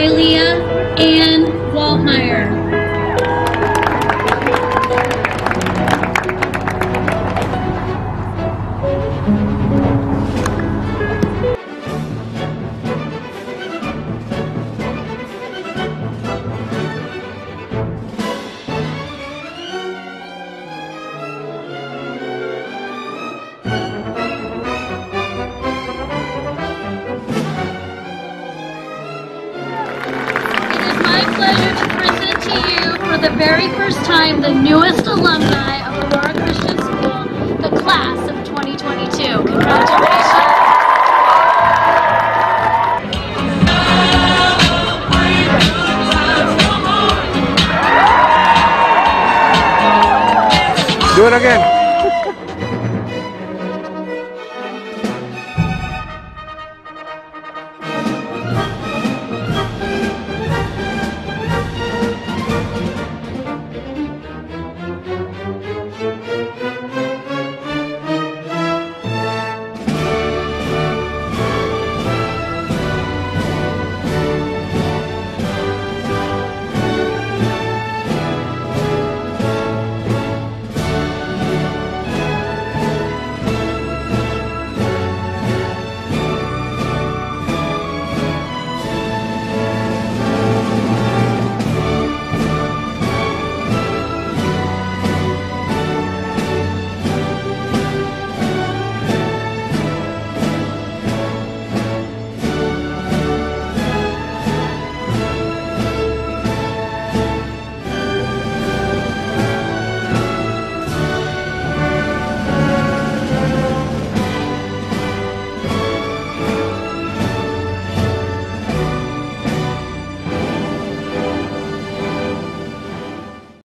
Hi, Leah. And It is my pleasure to present to you for the very first time the newest alumni of Aurora Christian School, the class of 2022. Congratulations. Do it again.